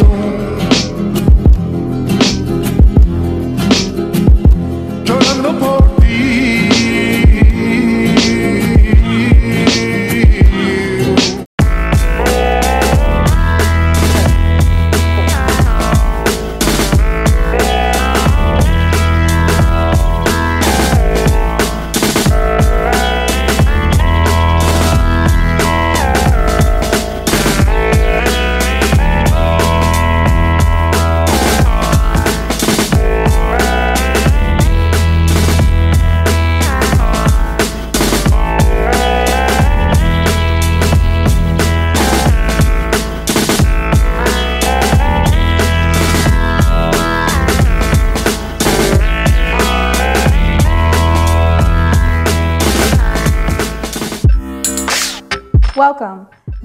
Welcome.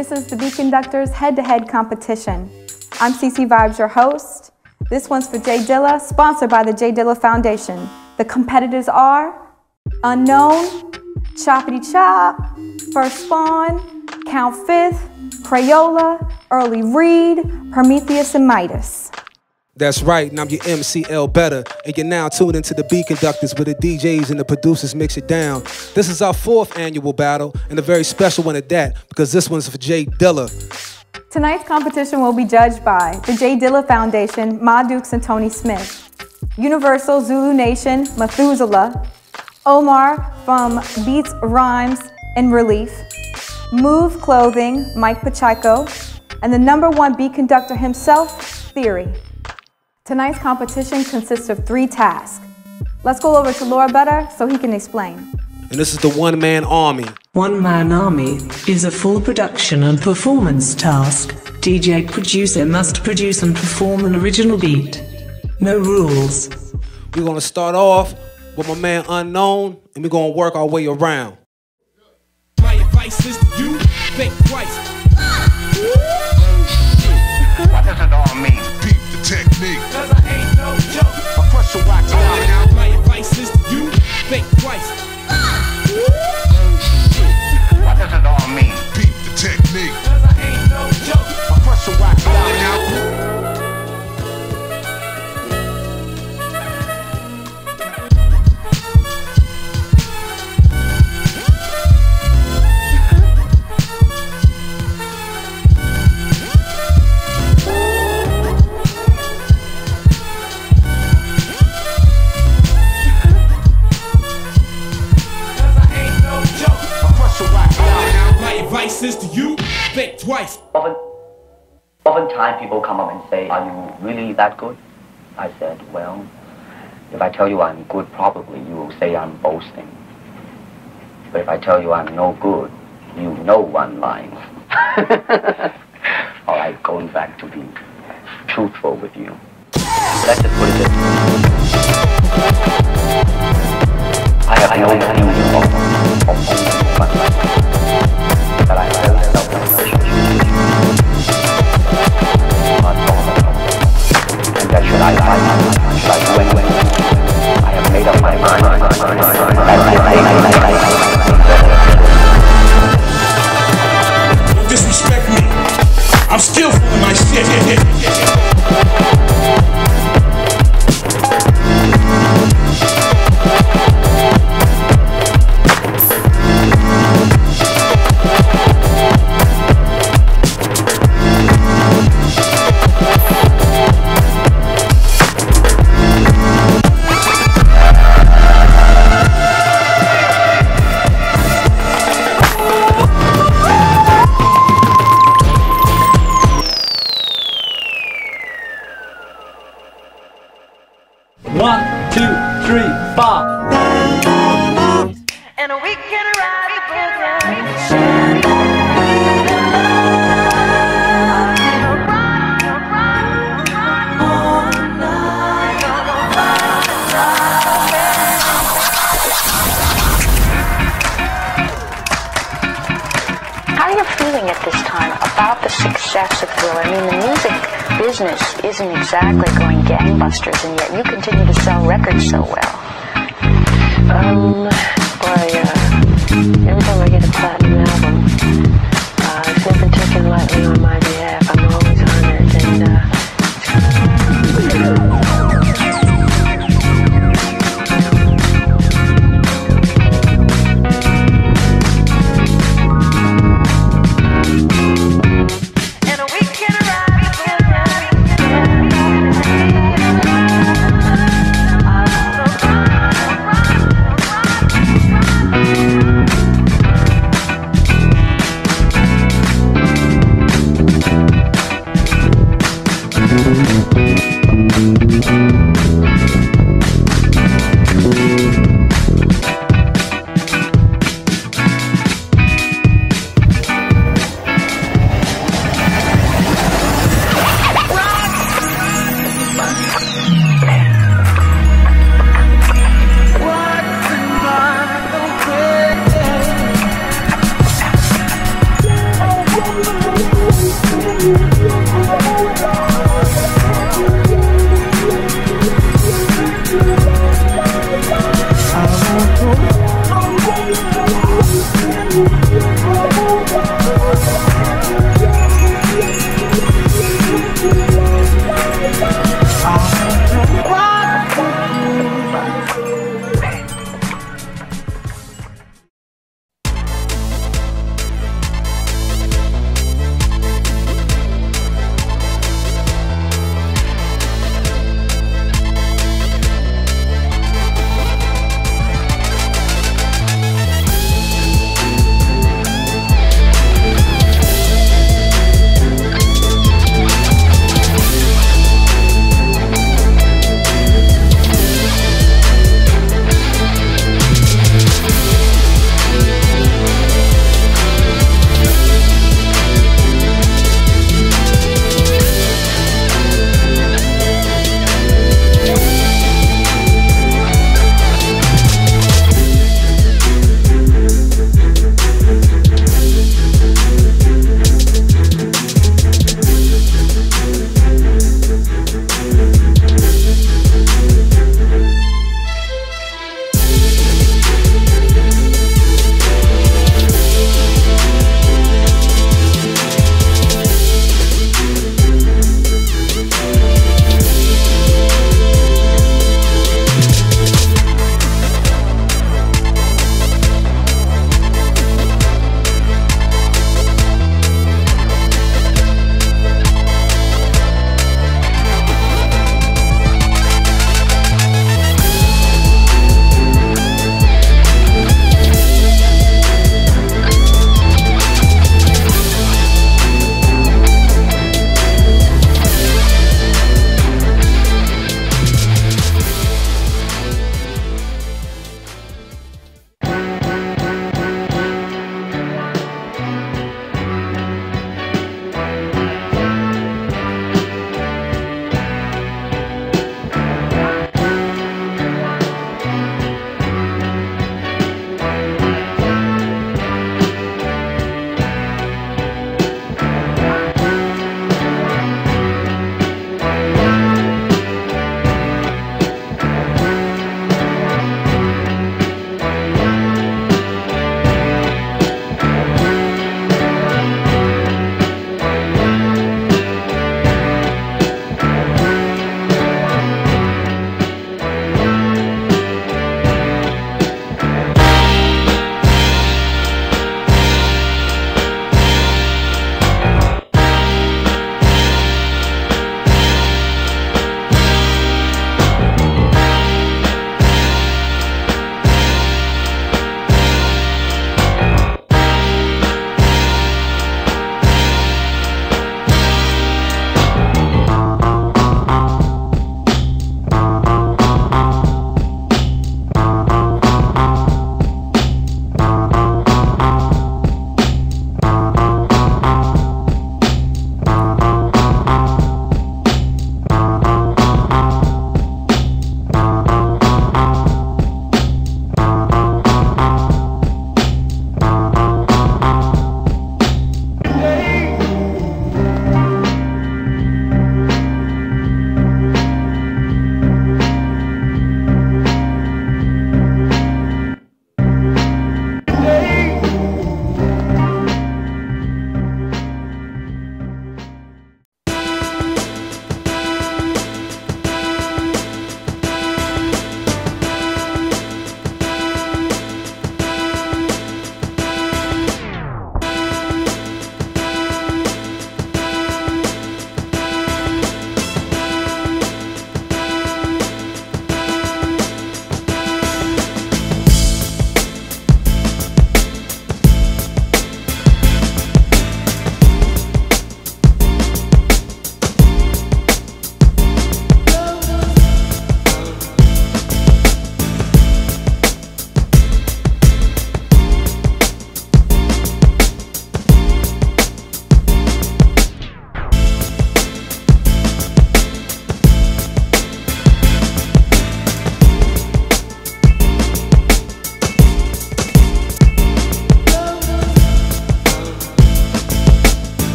This is the Beat Konductaz head-to-head competition. I'm CC Vibez, your host. This one's for J Dilla, sponsored by the J Dilla Foundation. The competitors are Unown, Choppity Chop, First Spawn, Count Fifth, Krayola, Early Reed, Prometheus, and Midas. That's right, and I'm your MCL Better, and you're now tuned into the B Conductors where the DJs and the producers mix it down. This is our fourth annual battle, and a very special one at that, because this one's for J Dilla. Tonight's competition will be judged by the J Dilla Foundation, Ma Dukes and Toney Smith, Universal Zulu Nation, Methuzulah, Omar from Beats, Rhymes, and Relief, MUVE Clothing, Mike Pacheco, and the number one beat conductor himself, Theory. Tonight's competition consists of three tasks. Let's go over to Lord Betta so he can explain. And this is the one man army. One Man Army is a full production and performance task. DJ producer must produce and perform an original beat. No rules. We're gonna start off with my man Unown, and we're gonna work our way around. My advice is are you really that good? I said, well, if I tell you I'm good, probably you will say I'm boasting. But if I tell you I'm no good, you know I'm lying. All right, going back to be truthful with you. Let's just put it this way. I have no meaning of, of one very love my relationship. Not Disrespect me. I'm still feeling my shit. Business isn't exactly going gangbusters, and yet you continue to sell records so well. Um, why, uh, every time I get a platinum album,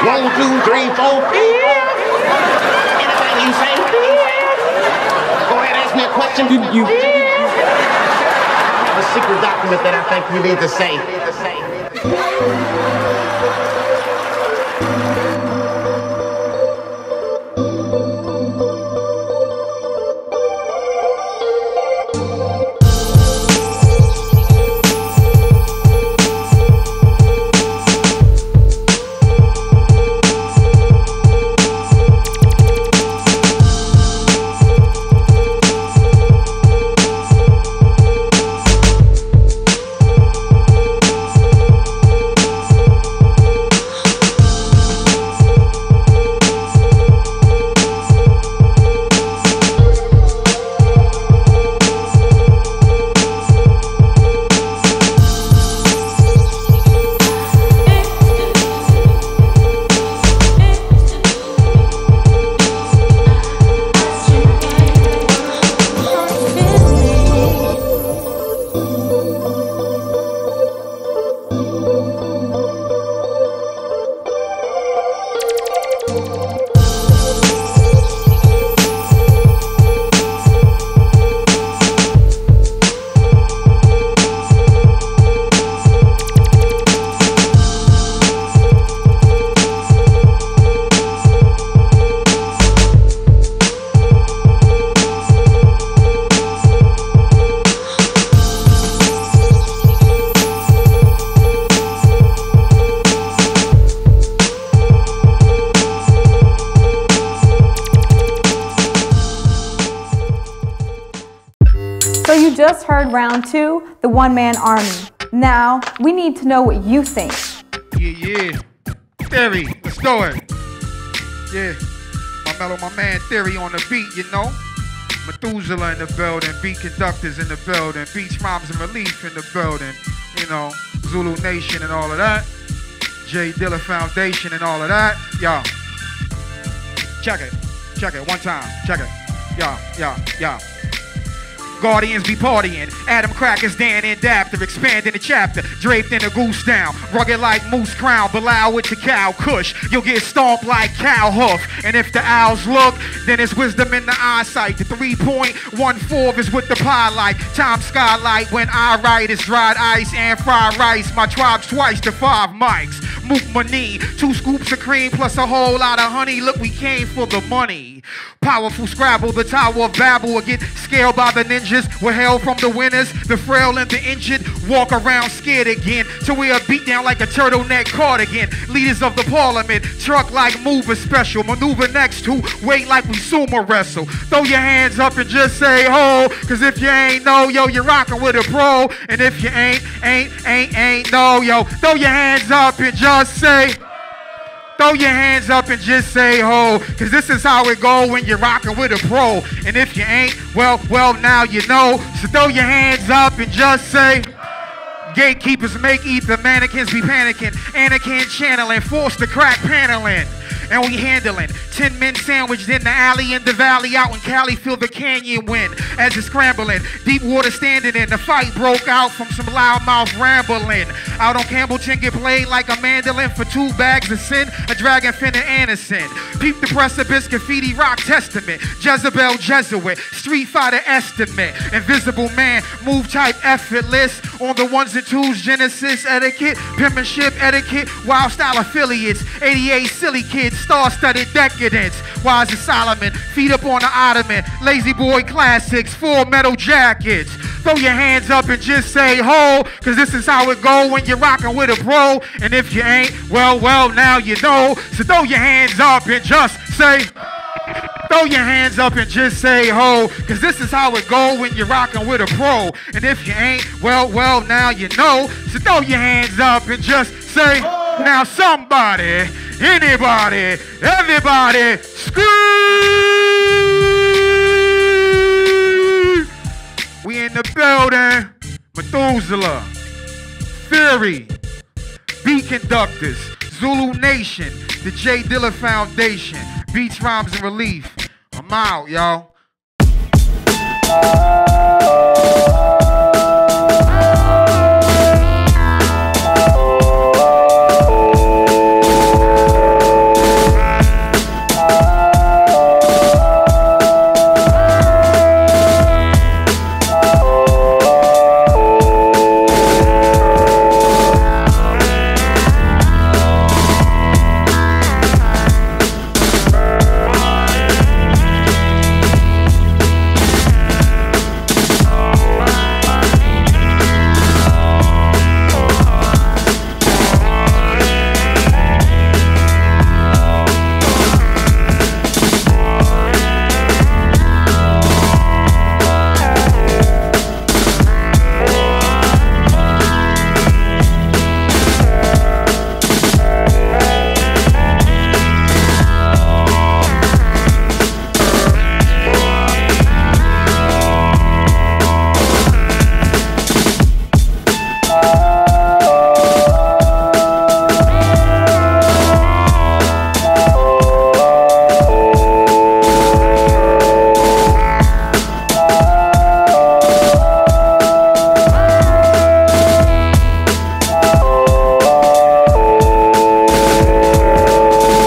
One, two, three, four, fifth. Anything you say, fifth. Go ahead, ask me a question. Did you? A secret document that I think you need to say. So you just heard round two, the one man army. Now, we need to know what you think. Yeah, yeah. Theory, let's go it. Yeah. My mellow, my man Theory on the beat, you know. Methuzulah in the building, Beat Konductaz in the building, Beats Rhymes and relief in the building, you know, Zulu Nation and all of that. J Dilla Foundation and all of that. Yo. Check it. Check it. One time. Check it. Yo, yo, yo. Guardians be partying. Adam Crackers, Dan and Dapter, expanding the chapter. Draped in a goose down. Rugged like moose crown. Bilal with the cow kush. You'll get stomped like cow hoof. And if the owls look, then it's wisdom in the eyesight. The 3.14 is with the pie like. Time skylight when I write is dried ice and fried rice. My tribe's twice the five mics. Mook knee. Two scoops of cream plus a whole lot of honey. Look, we came for the money. Powerful Scrabble, the Tower of Babel will get scaled by the ninjas. We're held from the winners, the frail and the injured. Walk around scared again till we are beat down like a turtleneck cardigan. Leaders of the parliament, truck like mover special. Maneuver next to, wait like we sumo wrestle. Throw your hands up and just say ho. Cause if you ain't know, yo, you're rocking with a pro. And if you ain't, ain't, ain't, ain't no, yo, throw your hands up and just say. Throw your hands up and just say ho, cause this is how it go when you're rocking with a pro. And if you ain't, well, well, now you know. So throw your hands up and just say, Gatekeepers make ether, mannequins be panicking, Anakin channeling, forced to crack paneling. And we handling 10 men sandwiched in the alley in the valley out in Cali, feel the canyon wind as it's scrambling. Deep water standing in, the fight broke out from some loudmouth rambling. Out on Campbellton, get played like a mandolin for two bags of sin, a dragon fin and Anderson. Peep the precipice, graffiti rock testament, Jezebel Jesuit, Street Fighter estimate, Invisible Man, move type effortless on the ones and twos, Genesis etiquette, penmanship etiquette, wild style affiliates, 88 silly kids, star-studded decadence, wise as Solomon, feet up on the ottoman, lazy boy classics, full metal jackets. Throw your hands up and just say ho, cause this is how it go when you're rocking with a bro. And if you ain't, well, well, now you know. So throw your hands up and just say Throw your hands up and just say ho, cause this is how it go when you're rocking with a pro. And if you ain't, well, well, now you know. So throw your hands up and just say, now somebody, anybody, everybody, scream! We in the building, Methuzulah, Fury, Beat Konductaz, Zulu Nation, the J Dilla Foundation, Beats, Rhymes, and Relief. I'm out, y'all.